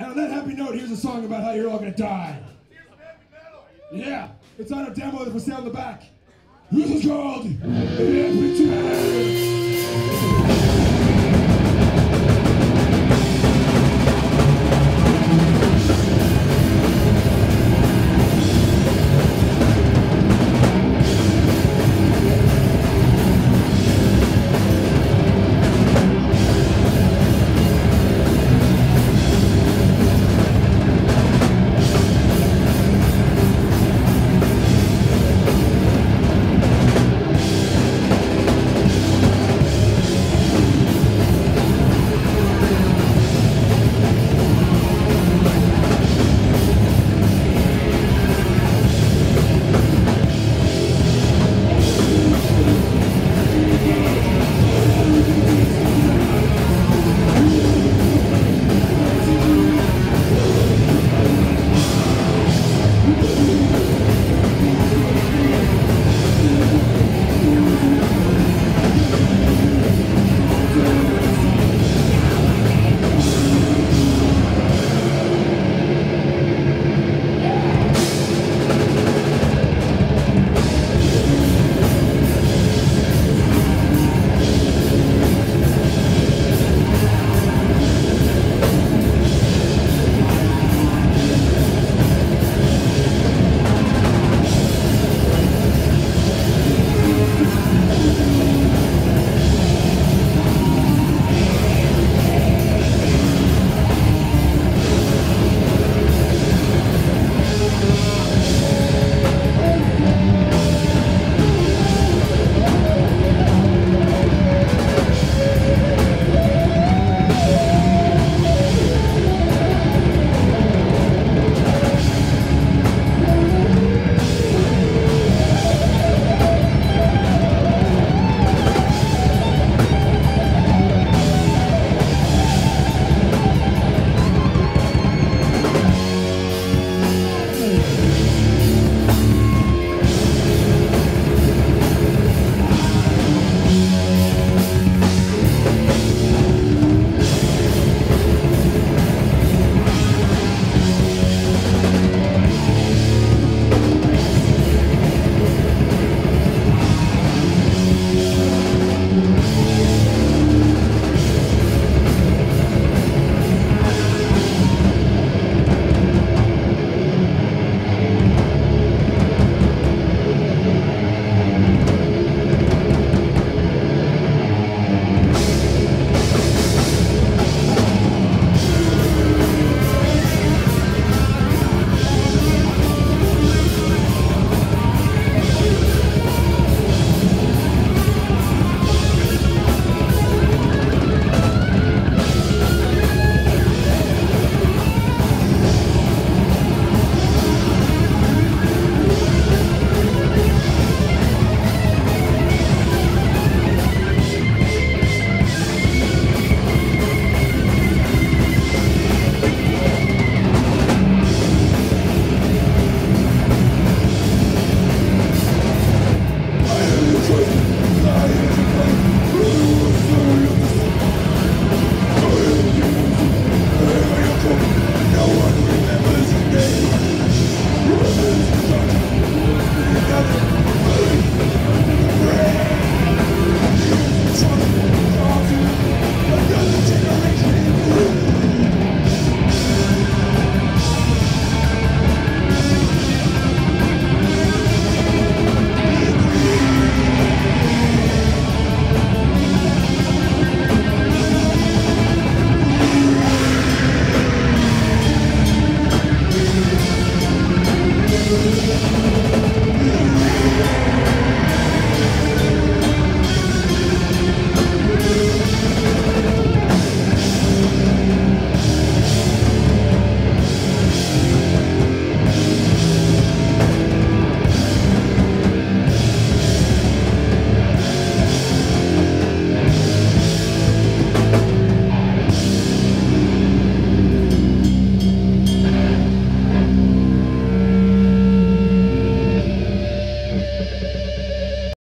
And on that happy note, here's a song about how you're all gonna die. Yeah, it's on a demo that for sale in the back. This is called